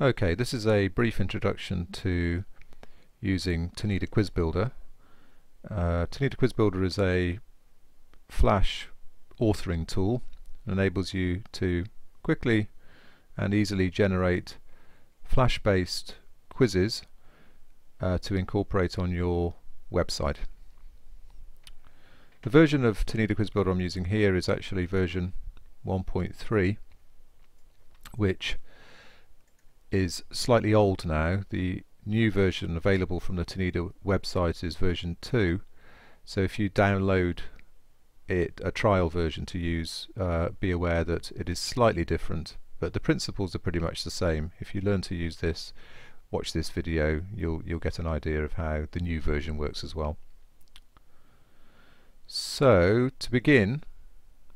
Okay, this is a brief introduction to using Tanida Quiz Builder. Uh, Tanida Quiz Builder is a Flash authoring tool that enables you to quickly and easily generate Flash-based quizzes uh, to incorporate on your website. The version of Tanida Quiz Builder I'm using here is actually version 1.3 which is slightly old now. The new version available from the Tanida website is version 2 so if you download it a trial version to use uh, be aware that it is slightly different but the principles are pretty much the same. If you learn to use this watch this video you'll you'll get an idea of how the new version works as well. So to begin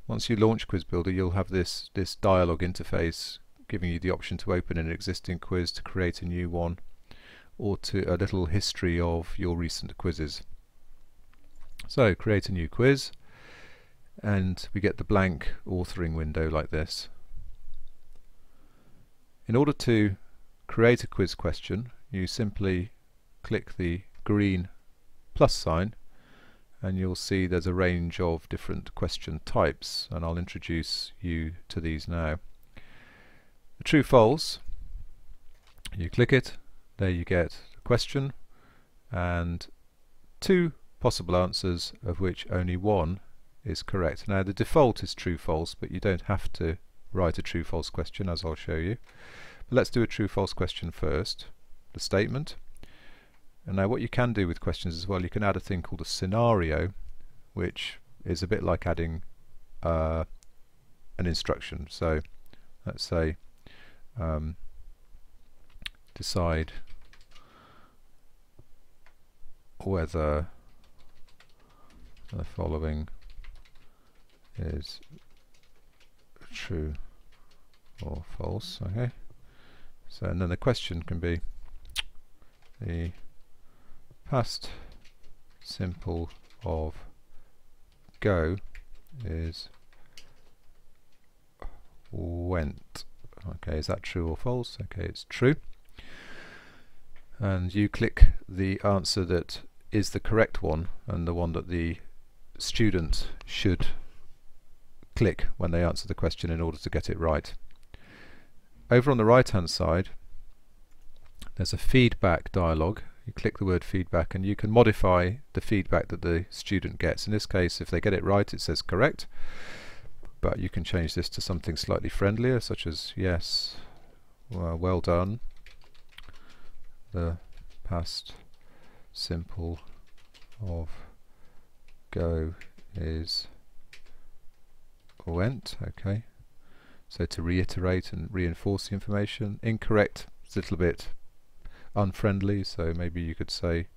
once you launch Quiz Builder you'll have this this dialog interface giving you the option to open an existing quiz, to create a new one, or to a little history of your recent quizzes. So create a new quiz and we get the blank authoring window like this. In order to create a quiz question you simply click the green plus sign and you'll see there's a range of different question types and I'll introduce you to these now the true false. You click it there you get a question and two possible answers of which only one is correct. Now the default is true false but you don't have to write a true false question as I'll show you. But let's do a true false question first the statement. And now what you can do with questions as well you can add a thing called a scenario which is a bit like adding uh, an instruction. So let's say um, decide whether the following is true or false okay? So and then the question can be the past simple of go is went okay is that true or false? Okay it's true. And you click the answer that is the correct one and the one that the student should click when they answer the question in order to get it right. Over on the right hand side there's a feedback dialog. You click the word feedback and you can modify the feedback that the student gets. In this case if they get it right it says correct but you can change this to something slightly friendlier such as yes well, well done. The past simple of go is went okay. So to reiterate and reinforce the information incorrect is a little bit unfriendly so maybe you could say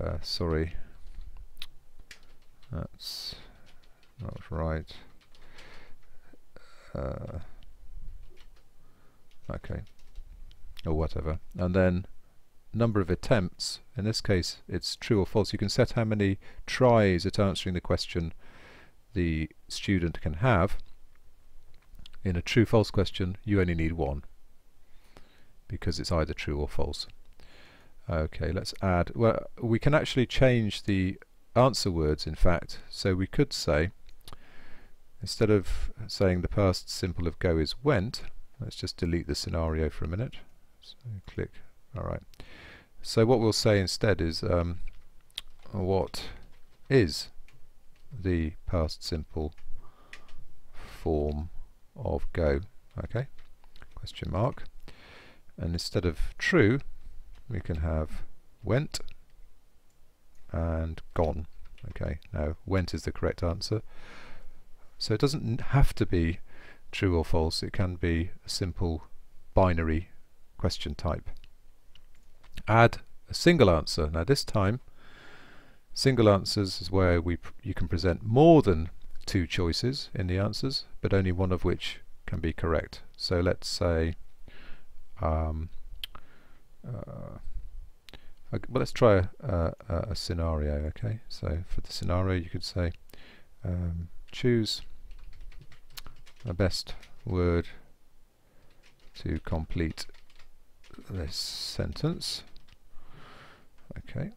uh, sorry that's not right uh, okay. Or whatever. And then number of attempts. In this case it's true or false. You can set how many tries at answering the question the student can have. In a true false question you only need one. Because it's either true or false. Okay let's add well we can actually change the answer words in fact. So we could say Instead of saying the past simple of go is went, let's just delete the scenario for a minute. So click, alright. So what we'll say instead is um, what is the past simple form of go, okay, question mark. And instead of true, we can have went and gone. Okay, now went is the correct answer. So it doesn't have to be true or false, it can be a simple binary question type. Add a single answer. Now this time single answers is where we you can present more than two choices in the answers but only one of which can be correct. So let's say um, uh, well let's try a, a, a, scenario okay so for the scenario you could say um, choose the best word to complete this sentence. Okay,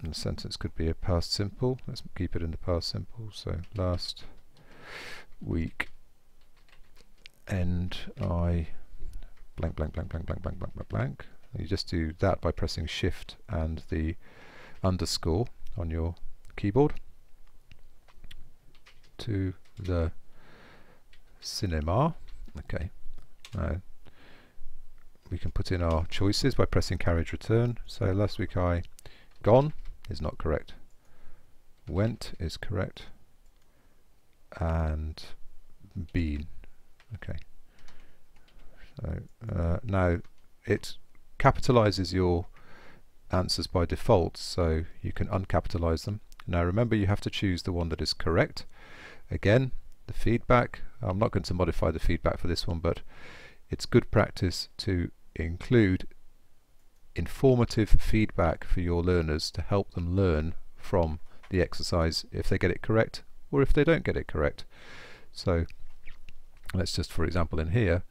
and the sentence could be a past simple. Let's keep it in the past simple. So last week end I blank blank blank blank blank blank blank blank blank. You just do that by pressing shift and the underscore on your keyboard to the cinema. Okay, now we can put in our choices by pressing carriage return. So last week I gone is not correct. Went is correct. And been. Okay. So uh, now it capitalizes your answers by default so you can uncapitalize them. Now remember you have to choose the one that is correct. Again the feedback, I'm not going to modify the feedback for this one but it's good practice to include informative feedback for your learners to help them learn from the exercise if they get it correct or if they don't get it correct. So let's just for example in here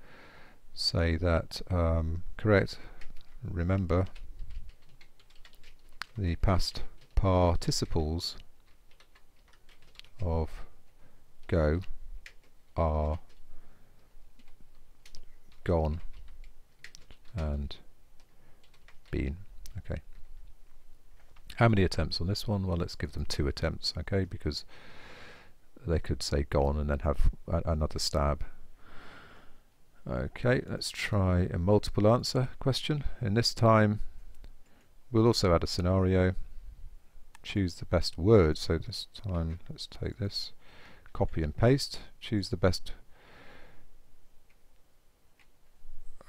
say that um, correct remember the past participles of go are gone and been. Okay. How many attempts on this one? Well, let's give them two attempts, okay, because they could say gone and then have another stab. Okay, let's try a multiple answer question. In this time, we'll also add a scenario. Choose the best word. So this time, let's take this, copy and paste. Choose the best.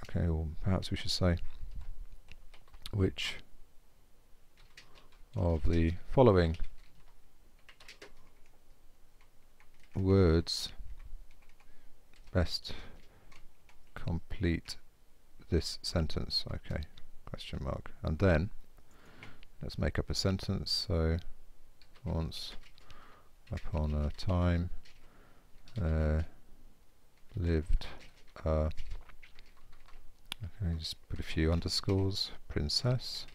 Okay, or perhaps we should say which of the following words best complete this sentence okay question mark and then let's make up a sentence so once upon a time uh, lived a Okay, just put a few underscores. Princess.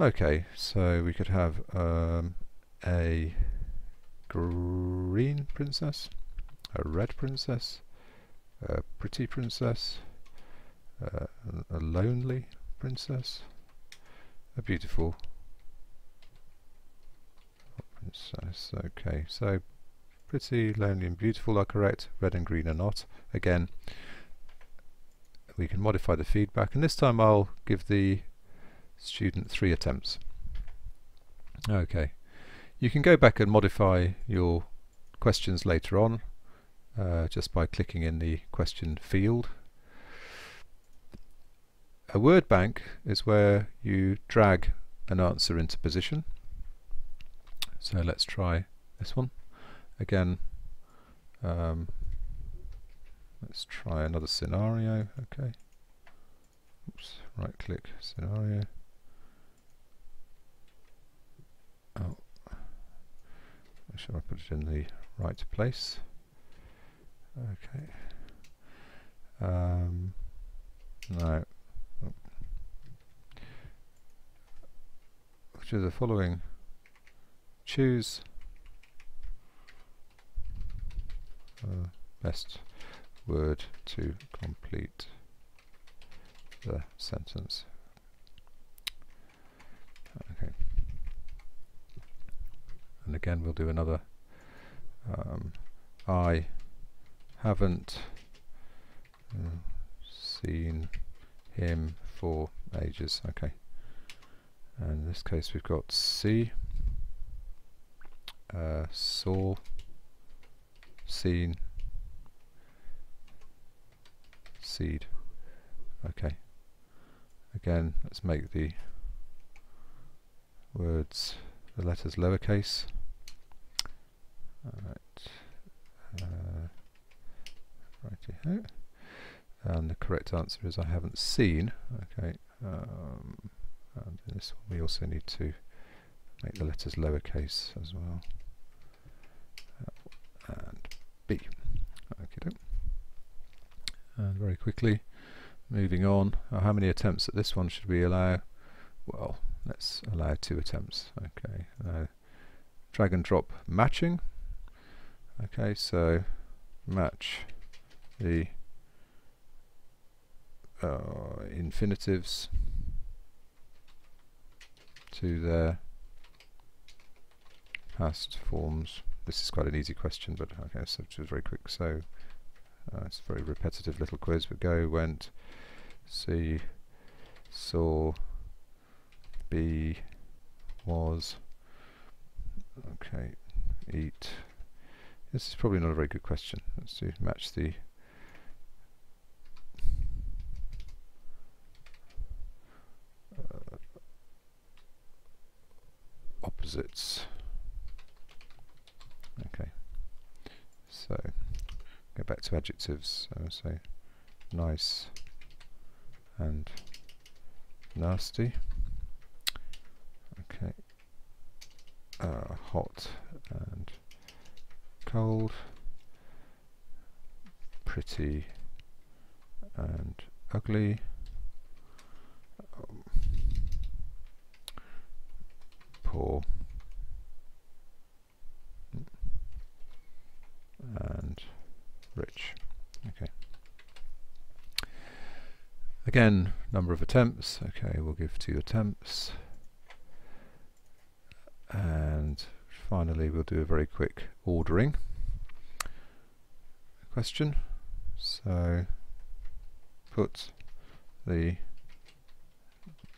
Okay, so we could have um, a green princess, a red princess, a pretty princess, uh, a lonely princess, a beautiful princess. Okay, so pretty, lonely and beautiful are correct, red and green are not. Again, we can modify the feedback and this time I'll give the student three attempts. Okay, you can go back and modify your questions later on uh, just by clicking in the question field. A word bank is where you drag an answer into position. So let's try this one. Again, um, Let's try another scenario. Okay. Oops. Right click scenario. Oh. Sure I put it in the right place. Okay. Um, no. Which of the following? Choose uh, best word to complete the sentence. Okay. And again we'll do another um, I haven't uh, seen him for ages. Okay. And in this case we've got C, uh, saw, seen, seed. Okay. Again, let's make the words, the letters lowercase. Alright. Uh, righty. And the correct answer is I haven't seen. Okay. Um, and this one we also need to make the letters lowercase as well. B. Okay and very quickly moving on. Uh, how many attempts at this one should we allow? Well, let's allow two attempts. Okay. Uh, drag and drop matching. Okay, so match the uh, infinitives to their past forms. This is quite an easy question, but okay, so just very quick. So uh, it's a very repetitive little quiz. But go, went, see, saw, be, was, okay, eat. This is probably not a very good question. Let's do match the uh, opposites. Okay. So go back to adjectives. So say nice and nasty. Okay. Uh, hot and cold. Pretty and ugly. Um, poor and rich. Okay. Again, number of attempts. Okay, we'll give two attempts. And finally, we'll do a very quick ordering question. So, put the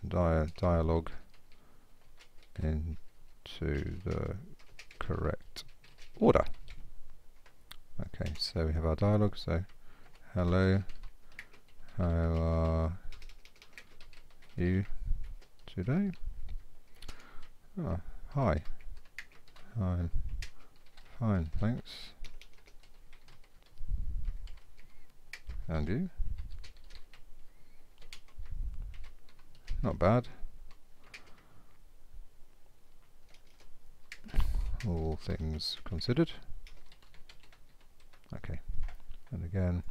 dia dialogue into the correct order. Okay, so we have our dialogue. So, hello, how uh, are you today? Oh, hi, I'm fine, thanks. And you? Not bad. All things considered. Okay. And again,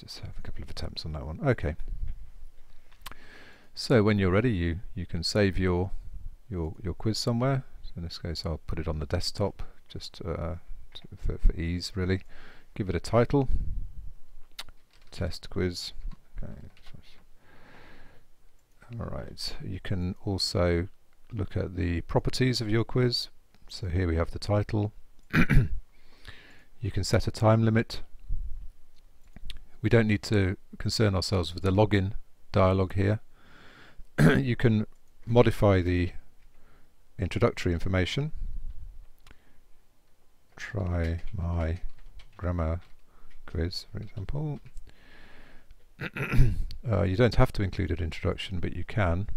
just have a couple of attempts on that one. Okay. So when you're ready, you you can save your your your quiz somewhere. So in this case, I'll put it on the desktop just uh, for for ease, really. Give it a title. Test quiz. Okay. All right. You can also look at the properties of your quiz. So here we have the title. You can set a time limit. We don't need to concern ourselves with the login dialog here. you can modify the introductory information. Try my grammar quiz, for example. uh, you don't have to include an introduction, but you can.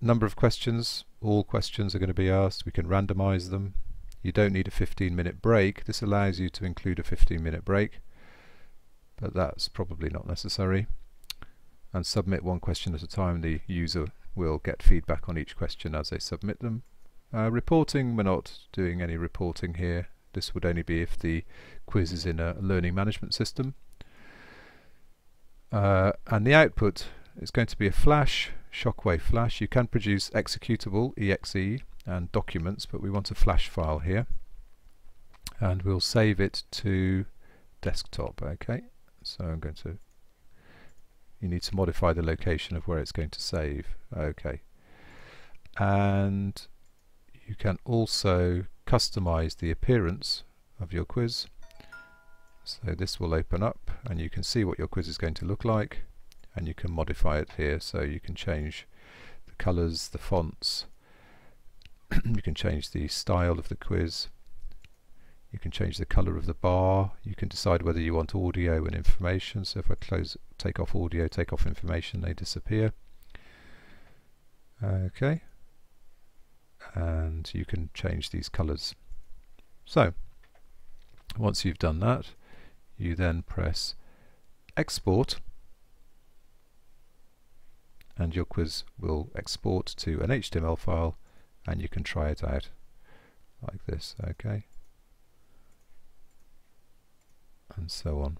Number of questions, all questions are going to be asked. We can randomize them. You don't need a 15 minute break. This allows you to include a 15 minute break, but that's probably not necessary. And submit one question at a time. The user will get feedback on each question as they submit them. Uh, reporting, we're not doing any reporting here. This would only be if the quiz is in a learning management system. Uh, and the output is going to be a flash, shockwave flash. You can produce executable, exe, and documents, but we want a flash file here. And we'll save it to desktop, okay? So I'm going to, you need to modify the location of where it's going to save, okay. And you can also customize the appearance of your quiz. So this will open up and you can see what your quiz is going to look like. And you can modify it here. So you can change the colors, the fonts, you can change the style of the quiz you can change the color of the bar. You can decide whether you want audio and information. So if I close take off audio take off information they disappear. Okay. And you can change these colors. So once you've done that you then press export. And your quiz will export to an HTML file and you can try it out like this. Okay and so on